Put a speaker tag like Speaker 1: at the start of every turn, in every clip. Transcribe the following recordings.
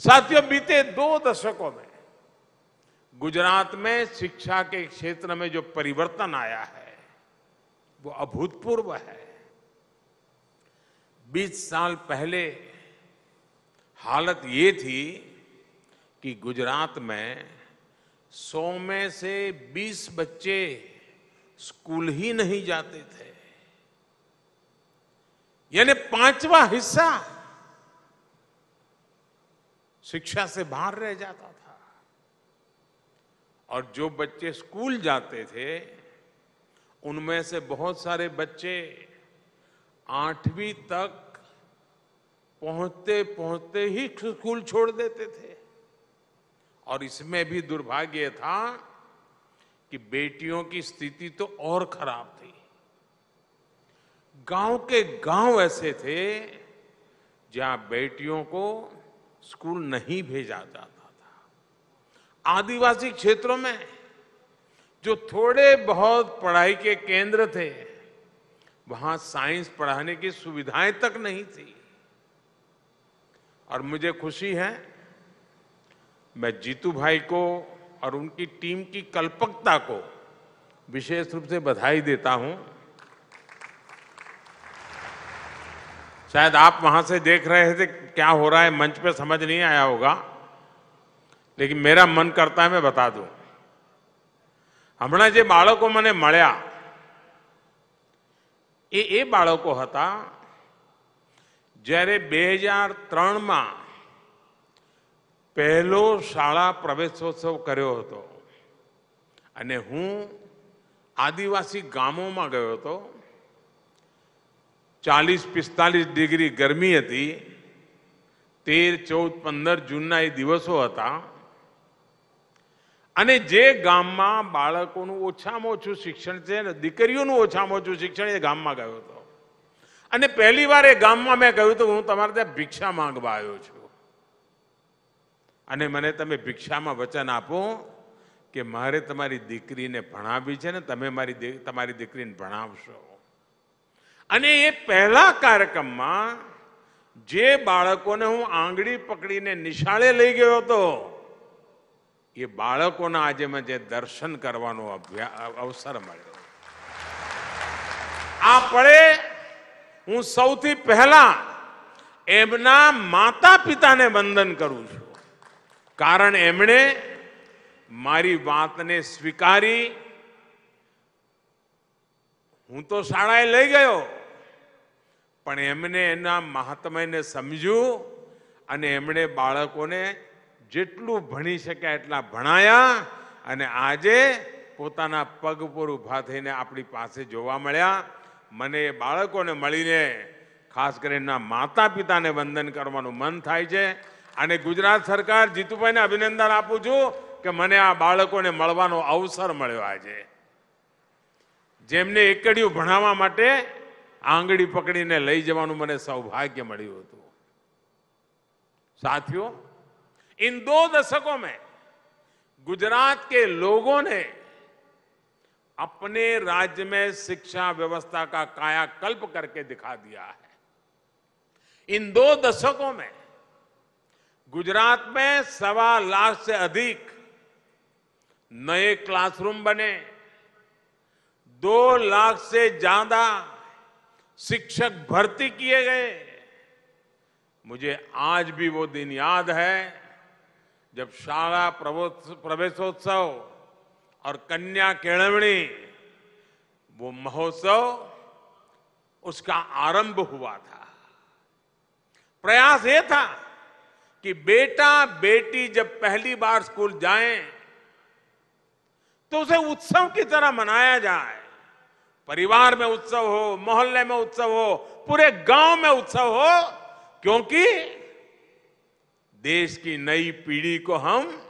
Speaker 1: साथियों, बीते दो दशकों में गुजरात में शिक्षा के क्षेत्र में जो परिवर्तन आया है, वो अभूतपूर्व है। 20 साल पहले हालत ये थी कि गुजरात में 100 में से 20 बच्चे स्कूल ही नहीं जाते थे। यानी पांचवा हिस्सा शिक्षा से बाहर रह जाता था। और जो बच्चे स्कूल जाते थे, उनमें से बहुत सारे बच्चे आठवीं तक पहुँचते पहुँचते ही स्कूल छोड़ देते थे। और इसमें भी दुर्भाग्य था कि बेटियों की स्थिति तो और खराब थी। गाँव के गाँव ऐसे थे, जहाँ बेटियों को स्कूल नहीं भेजा जाता था। आदिवासी क्षेत्रों में जो थोड़े बहुत पढ़ाई के केंद्र थे, वहाँ साइंस पढ़ाने की सुविधाएँ तक नहीं थी। और मुझे खुशी है, मैं जीतू भाई को और उनकी टीम की कल्पकता को विशेष रूप से बधाई देता हूँ। शायद आप वहां से देख रहे थे क्या हो रहा है मंच पे समझ नहीं आया होगा लेकिन मेरा मन करता है मैं बता दूं હમણાં જે બાળકો મને મળ્યા એ એ બાળકો હતા જ્યારે બે હજાર ત્રણમાં પહેલો શાળા પ્રવેશોત્સવ કર્યો હતો અને હું આદિવાસી ગામોમાં ગયો હતો ચાલીસ પિસ્તાલીસ ડિગ્રી ગરમી હતી. તેર, ચૌદ, પંદર જૂનના એ દિવસો હતા. અને જે ગામમાં બાળકોનું ઓછામાં ઓછું શિક્ષણ છે ને દીકરીઓનું ઓછામાં ઓછું શિક્ષણ એ ગામમાં ગયો હતો. અને પહેલી વાર એ ગામમાં મેં કહ્યું હતું, હું તમારે ત્યાં ભિક્ષા માંગવા આવ્યો છું. અને મને તમે ભિક્ષામાં વચન આપો કે મારે તમારી દીકરીને ભણાવવી છે ને તમે મારી તમારી દીકરીને ભણાવશો. અને એ પહેલા કાર્યક્રમમાં જે બાળકોને હું આંગળી પકડીને નિશાળે લઈ ગયો હતો, એ બાળકોના આજે જે દર્શન કરવાનો અવસર મળ્યો. આ પળે હું સૌથી પહેલા એમના માતા પિતાને વંદન કરું છું. કારણ એમણે મારી વાતને સ્વીકારી. હું તો શાળાએ લઈ ગયો. પણ એમને એના મહાત્મયને સમજ્યું અને એમણે બાળકોને જેટલું ભણી શક્યા એટલા ભણાયા અને આજે પોતાના પગ પર ઊભા થઈને આપણી પાસે જોવા મળ્યા. મને એ બાળકોને મળીને ખાસ કરીને માતા પિતાને વંદન કરવાનું મન થાય છે અને ગુજરાત સરકાર જીતુભાઈને અભિનંદન આપું છું કે મને આ બાળકોને મળવાનો અવસર મળ્યો આજે. જેમને એકડિયું ભણાવવા માટે આંગળી પકડીને લઈ જવાનું મને સૌભાગ્ય મળ્યું હતું સાથીઓ इन दो दशकों में गुजरात के लोगों ने अपने राज्य में शिक्षा व्यवस्था का कायाकल्प करके दिखा दिया है इन दो दशकों में गुजरात में सवा लाख से अधिक नए क्लासरूम बने दो लाख से ज्यादा शिक्षक भर्ती किए गए। मुझे आज भी वो दिन याद है, जब शाला प्रवेशोत्सव और कन्या केळवणी, वो महोत्सव, उसका आरंभ हुआ था। प्रयास ये था कि बेटा, बेटी जब पहली बार स्कूल जाएँ तो उसे उत्सव की तरह मनाया जाए। परिवार में उत्सव हो, मोहल्ले में उत्सव हो, पूरे गाँव में उत्सव हो, क्योंकि देश की नई पीढ़ी को हम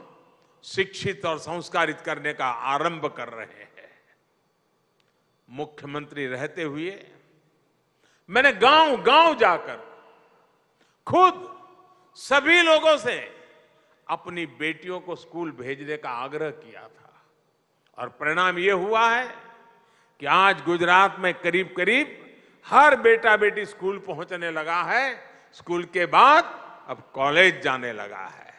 Speaker 1: शिक्षित और संस्कारित करने का आरंभ कर रहे हैं। मुख्यमंत्री रहते हुए मैंने गाँव गाँव जाकर खुद सभी लोगों से अपनी बेटियों को स्कूल भेजने का आग्रह किया था। और परिणाम यह हुआ है कि आज गुजरात में करीब करीब हर बेटा बेटी स्कूल पहुँचने लगा है। स्कूल के बाद अब कॉलेज जाने लगा है।